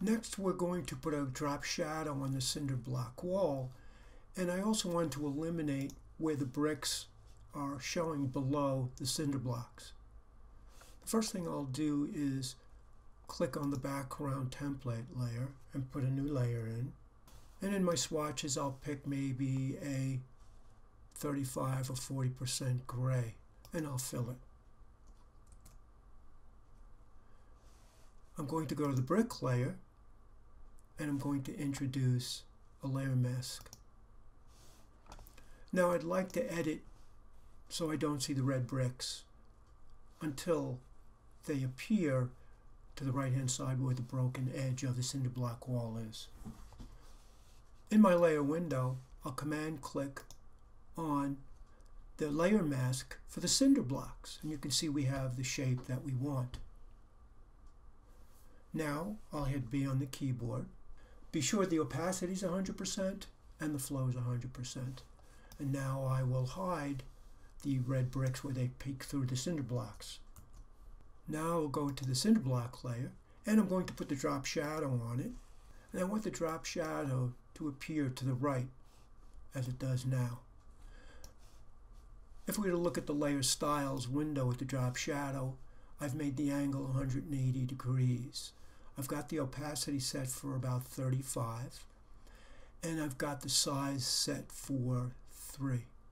Next we're going to put a drop shadow on the cinder block wall and I also want to eliminate where the bricks are showing below the cinder blocks. The first thing I'll do is click on the background template layer and put a new layer in. And in my swatches I'll pick maybe a 35 or 40% gray and I'll fill it. I'm going to go to the brick layer and I'm going to introduce a layer mask. Now I'd like to edit so I don't see the red bricks until they appear to the right hand side where the broken edge of the cinder block wall is. In my layer window, I'll command click on the layer mask for the cinder blocks and you can see we have the shape that we want. Now I'll hit B on the keyboard. Be sure the opacity is 100% and the flow is 100%. And now I will hide the red bricks where they peek through the cinder blocks. Now I'll go to the cinder block layer and I'm going to put the drop shadow on it. And I want the drop shadow to appear to the right as it does now. If we were to look at the layer styles window with the drop shadow, I've made the angle 180 degrees. I've got the opacity set for about 35 and I've got the size set for 3.